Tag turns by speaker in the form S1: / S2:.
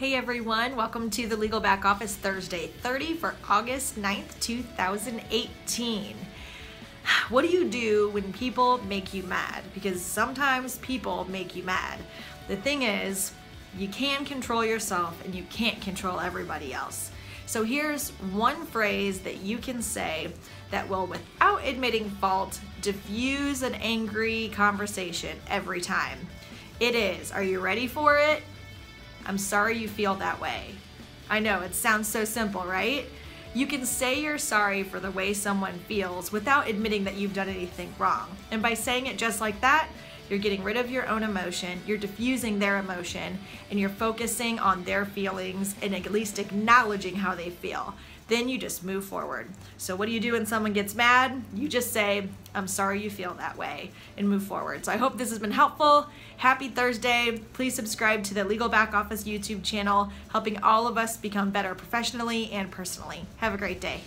S1: everyone. Welcome to the Legal Back Office Thursday 30 for August 9th, 2018. What do you do when people make you mad? Because sometimes people make you mad. The thing is, you can control yourself and you can't control everybody else. So here's one phrase that you can say that will, without admitting fault, diffuse an angry conversation every time. It is, are you ready for it? I'm sorry you feel that way. I know, it sounds so simple, right? You can say you're sorry for the way someone feels without admitting that you've done anything wrong. And by saying it just like that, you're getting rid of your own emotion, you're diffusing their emotion, and you're focusing on their feelings and at least acknowledging how they feel. Then you just move forward. So, what do you do when someone gets mad? You just say, I'm sorry you feel that way, and move forward. So, I hope this has been helpful. Happy Thursday. Please subscribe to the Legal Back Office YouTube channel, helping all of us become better professionally and personally. Have a great day.